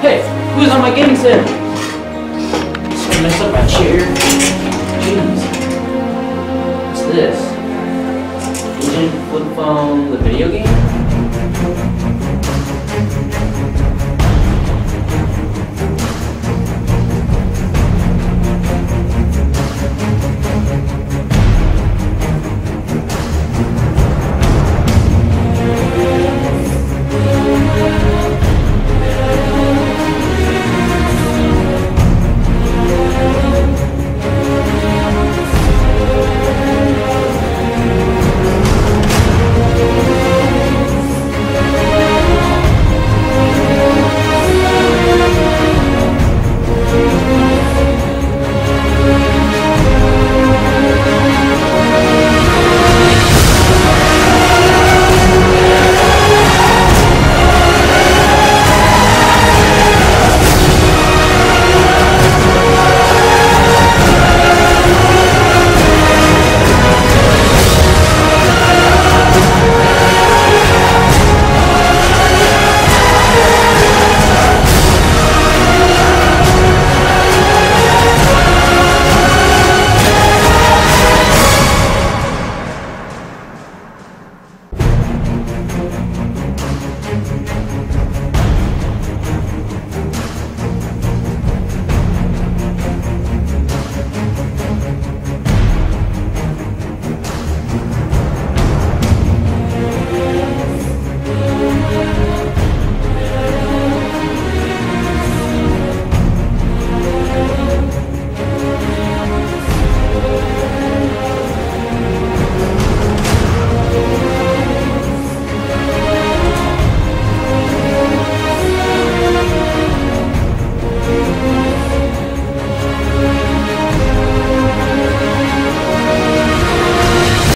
Hey, Who's on my gaming set? Just gonna mess up my chair. Jeez. What's this? Agent, flip phone, the video game?